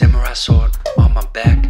Samurai sword on my back.